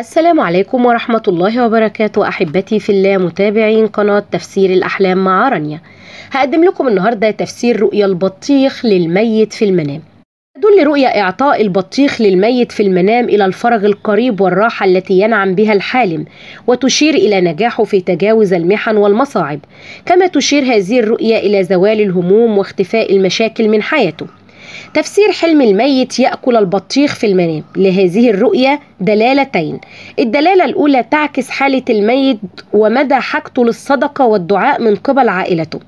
السلام عليكم ورحمة الله وبركاته أحبتي في الله متابعين قناة تفسير الأحلام مع رانيا. هقدم لكم النهاردة تفسير رؤيا البطيخ للميت في المنام. تدل رؤيا إعطاء البطيخ للميت في المنام إلى الفرج القريب والراحة التي ينعم بها الحالم وتشير إلى نجاحه في تجاوز المحن والمصاعب كما تشير هذه الرؤيا إلى زوال الهموم واختفاء المشاكل من حياته. تفسير حلم الميت يأكل البطيخ في المنام. لهذه الرؤية دلالتين. الدلالة الأولى تعكس حالة الميت ومدى حاجته للصدقة والدعاء من قبل عائلته.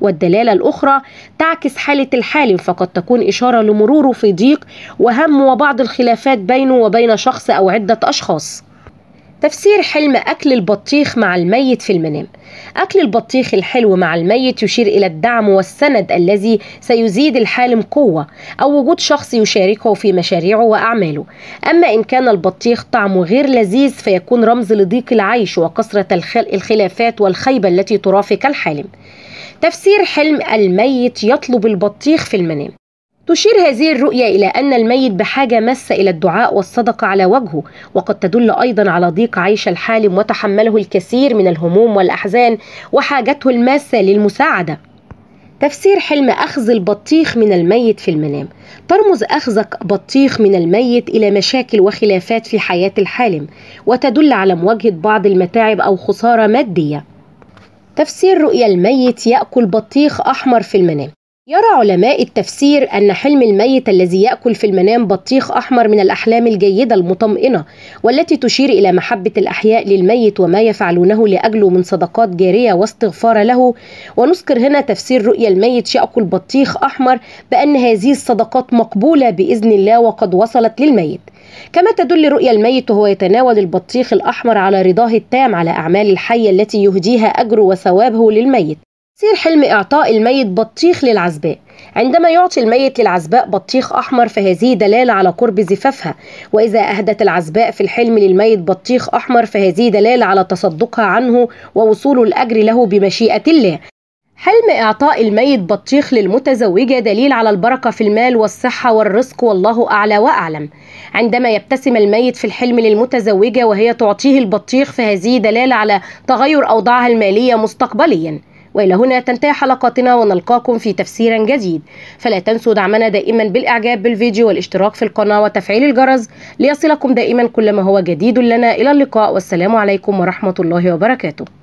والدلالة الأخرى تعكس حالة الحالم فقد تكون إشارة لمروره في ضيق وهم وبعض الخلافات بينه وبين شخص أو عدة أشخاص. تفسير حلم أكل البطيخ مع الميت في المنام. أكل البطيخ الحلو مع الميت يشير إلى الدعم والسند الذي سيزيد الحالم قوة أو وجود شخص يشاركه في مشاريعه وأعماله. أما إن كان البطيخ طعمه غير لذيذ فيكون رمز لضيق العيش وكثرة الخلافات والخيبة التي ترافق الحالم. تفسير حلم الميت يطلب البطيخ في المنام. تشير هذه الرؤية إلى أن الميت بحاجة ماسة إلى الدعاء والصدقة على وجهه وقد تدل أيضا على ضيق عيش الحالم وتحمله الكثير من الهموم والأحزان وحاجته الماسة للمساعدة. تفسير حلم أخذ البطيخ من الميت في المنام. ترمز أخذك بطيخ من الميت إلى مشاكل وخلافات في حياة الحالم وتدل على مواجهة بعض المتاعب أو خسارة مادية. تفسير رؤيا الميت يأكل بطيخ أحمر في المنام. يرى علماء التفسير أن حلم الميت الذي يأكل في المنام بطيخ أحمر من الأحلام الجيدة المطمئنة والتي تشير إلى محبة الأحياء للميت وما يفعلونه لأجله من صدقات جارية واستغفار له. ونذكر هنا تفسير رؤيا الميت يأكل بطيخ أحمر بأن هذه الصدقات مقبولة بإذن الله وقد وصلت للميت. كما تدل رؤيا الميت وهو يتناول البطيخ الأحمر على رضاه التام على أعمال الحي التي يهديها أجر وثوابه للميت. سير حلم إعطاء الميت بطيخ للعزباء. عندما يعطي الميت للعزباء بطيخ أحمر فهذه دلالة على قرب زفافها. وإذا أهدت العزباء في الحلم للميت بطيخ أحمر فهذه دلالة على تصدقها عنه ووصول الأجر له بمشيئة الله. حلم إعطاء الميت بطيخ للمتزوجة دليل على البركة في المال والصحة والرزق والله أعلى وأعلم. عندما يبتسم الميت في الحلم للمتزوجة وهي تعطيه البطيخ فهذه دلالة على تغير أوضاعها المالية مستقبليا. وإلى هنا تنتهي حلقاتنا ونلقاكم في تفسير جديد. فلا تنسوا دعمنا دائما بالإعجاب بالفيديو والاشتراك في القناة وتفعيل الجرس ليصلكم دائما كل ما هو جديد لنا. إلى اللقاء. والسلام عليكم ورحمة الله وبركاته.